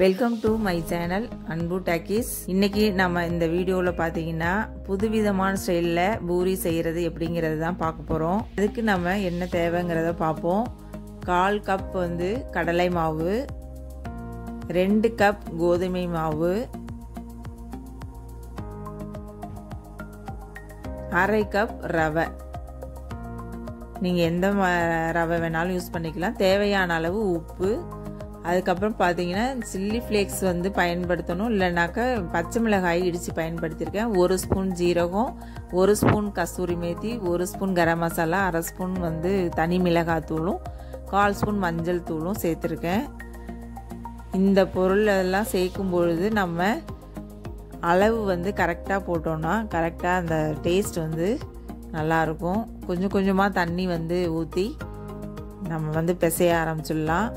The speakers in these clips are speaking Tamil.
Welcome to my channel Anbu talkies இன்னைக்கு நம்ம இந்த வீடியோவில் பார்த்தீங்கன்னா புதுவிதமான ஸ்டைலில் பூரி செய்கிறது எப்படிங்கிறது தான் பார்க்க போகிறோம் அதுக்கு நம்ம என்ன தேவைங்கிறத பார்ப்போம். கால் கப் வந்து கடலை மாவு ரெண்டு கப் கோதுமை மாவு அரை கப் ரவை. நீங்கள் எந்த ரவை வேணாலும் யூஸ் பண்ணிக்கலாம். தேவையான அளவு உப்பு அதுக்கப்புறம் பார்த்தீங்கன்னா சில்லி ஃப்ளேக்ஸ் வந்து பயன்படுத்தணும். இல்லைனாக்கா பச்சை மிளகாய் இடித்து பயன்படுத்தியிருக்கேன். ஒரு ஸ்பூன் ஜீரகம் ஒரு ஸ்பூன் கஸ்தூரி மேத்தி ஒரு ஸ்பூன் கரம் மசாலா அரை ஸ்பூன் வந்து தனி மிளகாய் தூளும் கால் ஸ்பூன் மஞ்சள் தூளும் சேர்த்துருக்கேன். இந்த பொருள் எல்லாம் சேர்க்கும் பொழுது நம்ம அளவு வந்து கரெக்டாக போட்டோன்னா கரெக்டாக அந்த டேஸ்ட் வந்து நல்லாயிருக்கும் கொஞ்சம் கொஞ்சமாக தண்ணி வந்து ஊற்றி நம்ம வந்து பிசைய ஆரம்பிச்சிடலாம்.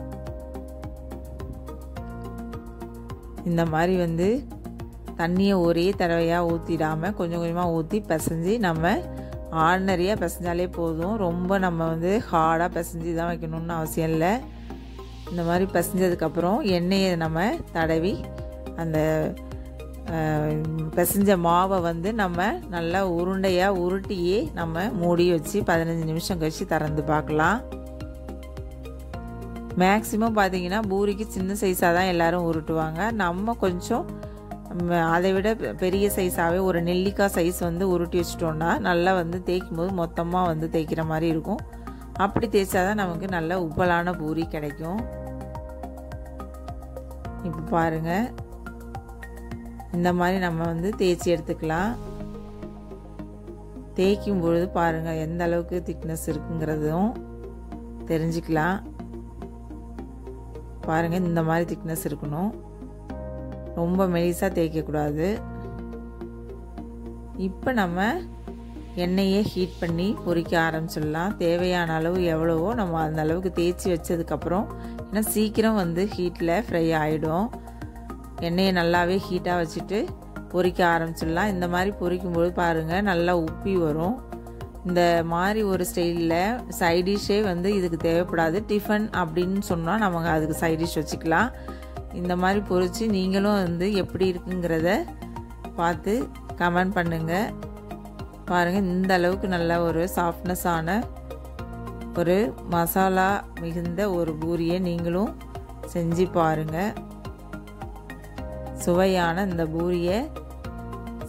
இந்த மாதிரி வந்து தண்ணியை ஒரே தடவையாக ஊற்றிடாமல் கொஞ்சம் கொஞ்சமாக ஊற்றி பிசைஞ்சு நம்ம ஆர்டினரியாக பிசைஞ்சாலே போதும். ரொம்ப நம்ம வந்து ஹார்டாக பிசைஞ்சு தான் வைக்கணும்னு அவசியம் இல்லை. இந்த மாதிரி பிசைஞ்சதுக்கப்புறம் எண்ணெயை நம்ம தடவி அந்த பிசைஞ்ச மாவை வந்து நம்ம நல்லா உருண்டையாக உருட்டியே நம்ம மூடி வச்சு பதினஞ்சு நிமிஷம் கழித்து திறந்து பார்க்கலாம். மேக்ஸிமம் பார்த்தீங்கன்னா பூரிக்கு சின்ன சைஸாக தான் எல்லோரும் உருட்டுவாங்க. நம்ம கொஞ்சம் அதை விட பெரிய சைஸாகவே ஒரு நெல்லிக்காய் சைஸ் வந்து உருட்டி வச்சிட்டோன்னா நல்லா வந்து தேய்க்கும் போது மொத்தமாக வந்து தேய்க்கிற மாதிரி இருக்கும். அப்படி தேய்ச்சா தான் நமக்கு நல்ல உப்பலான பூரி கிடைக்கும். இப்போ பாருங்கள் இந்த மாதிரி நம்ம வந்து தேய்ச்சி எடுத்துக்கலாம். தேய்க்கும் பொழுது பாருங்கள் எந்த அளவுக்கு திக்னஸ் இருக்குங்கிறதும் தெரிஞ்சுக்கலாம். பாருங்கள் இந்த மாதிரி திக்னஸ் இருக்கணும். ரொம்ப மெலிசாக தேய்க்கக்கூடாது இப்போ நம்ம எண்ணெயை ஹீட் பண்ணி பொரிக்க ஆரம்பிச்சிடலாம். தேவையான அளவு எவ்வளவோ நம்ம அந்த அளவுக்கு தேய்ச்சி வச்சதுக்கப்புறம் ஏன்னா சீக்கிரம் வந்து ஹீட்டில் ஃப்ரை ஆகிடும் எண்ணெயை நல்லாவே ஹீட்டாக வச்சுட்டு பொரிக்க ஆரம்பிச்சிடலாம். இந்த மாதிரி பொறிக்கும்போது பாருங்கள் நல்லா உப்பி வரும். இந்த மாதிரி ஒரு ஸ்டைலில் சைடிஷ்ஷே வந்து இதுக்கு தேவைப்படாது. டிஃபன் அப்படின்னு சொன்னால் நமக்கு அதுக்கு சைடிஷ் வச்சுக்கலாம். இந்த மாதிரி பொறிச்சு நீங்களும் வந்து எப்படி இருக்குங்கிறத பார்த்து கமெண்ட் பண்ணுங்கள் பாருங்கள் இந்த அளவுக்கு நல்ல ஒரு சாஃப்ட்னஸான ஒரு மசாலா மிகுந்த ஒரு பூரியை நீங்களும் செஞ்சு பாருங்கள் சுவையான இந்த பூரியை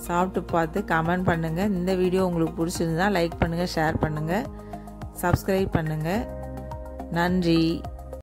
சாப்பிட்டு பார்த்து கமெண்ட் பண்ணுங்கள் இந்த வீடியோ உங்களுக்கு பிடிச்சிருந்தால் லைக் பண்ணுங்கள் ஷேர் பண்ணுங்கள் சப்ஸ்கிரைப் பண்ணுங்கள் நன்றி.